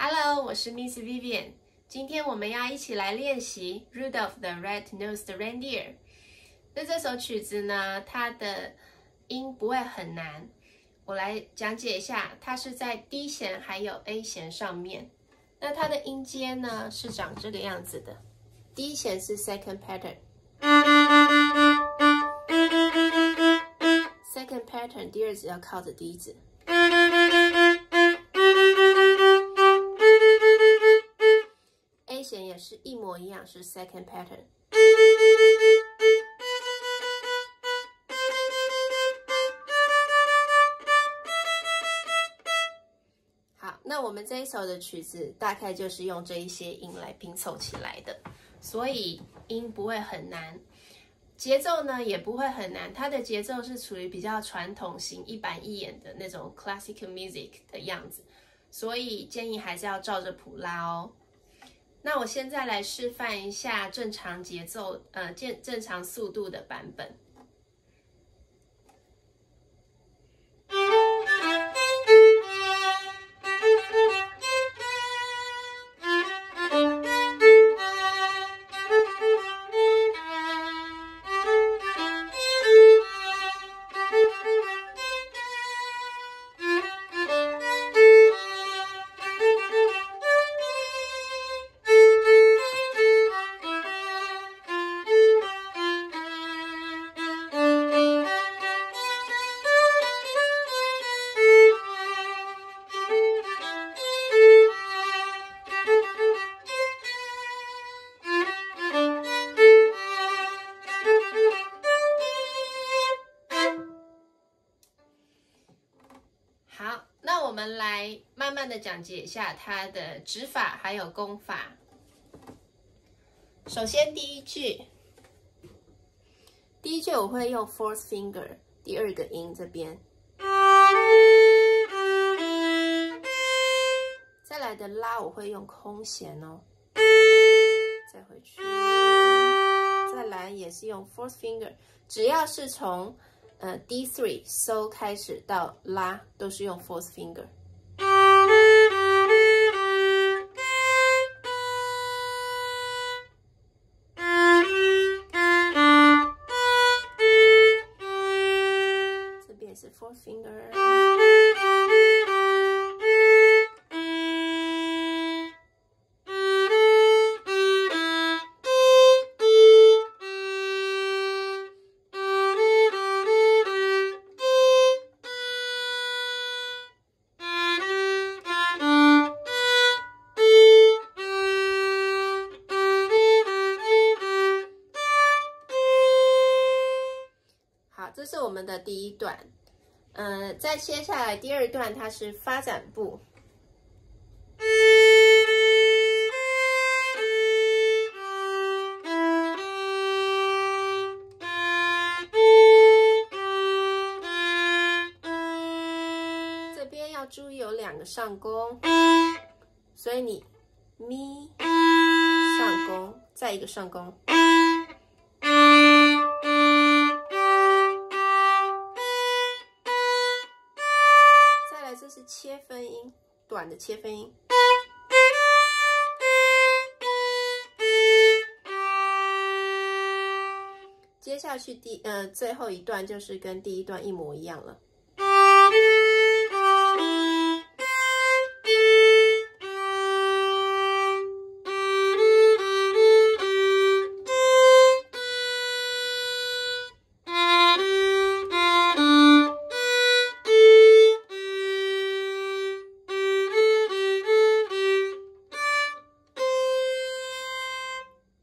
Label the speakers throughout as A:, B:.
A: Hello，我是 Miss Vivian。今天我们要一起来练习 Rudolph the Red-Nosed Reindeer。那这首曲子呢，它的音不会很难。我来讲解一下，它是在 D 弦还有 A 弦上面。那它的音阶呢是长这个样子的。D 弦是 Second pattern，Second pattern 第二指要靠着第一指。一模一样，是 Second pattern。好，那我们这一首的曲子大概就是用这一些音来拼凑起来的，所以音不会很难，节奏呢也不会很难，它的节奏是处于比较传统型、一板一眼的那种 classical music 的样子，所以建议还是要照着谱拉哦。那我现在来示范一下正常节奏，呃，正正常速度的版本。我们来慢慢的讲解一下它的指法还有功法。首先第一句，第一句我会用 fourth finger 第二个音这边，再来的拉我会用空弦哦，再回去，再来也是用 fourth finger，只要是从呃，D three So 开始到拉都是用 fourth finger。这是我们的第一段，嗯、呃，再接下来第二段它是发展部。这边要注意有两个上弓，所以你咪上弓，再一个上弓。短的切分音。接下去第呃最后一段就是跟第一段一模一样了。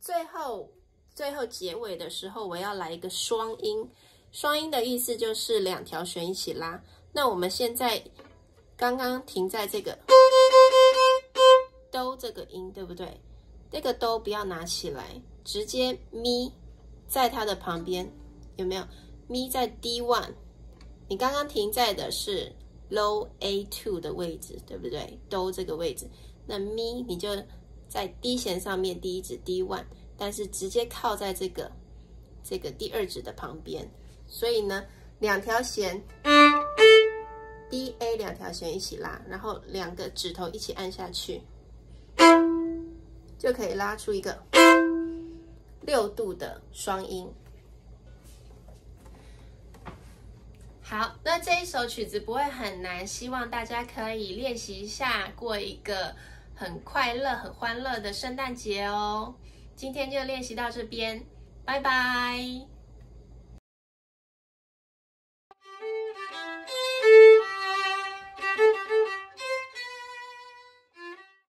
A: 最后最后结尾的时候，我要来一个双音。双音的意思就是两条弦一起拉。那我们现在刚刚停在这个哆这个音，对不对？这个哆不要拿起来，直接咪在它的旁边，有没有？咪在 D one，你刚刚停在的是 Low A two 的位置，对不对？哆这个位置，那咪你就在 D 弦上面第一指 D one。但是直接靠在这个这个第二指的旁边，所以呢，两条弦 D A 两条弦一起拉，然后两个指头一起按下去，就可以拉出一个六度的双音。好，那这一首曲子不会很难，希望大家可以练习一下，过一个很快乐、很欢乐的圣诞节哦。今天就练习到这边，拜拜。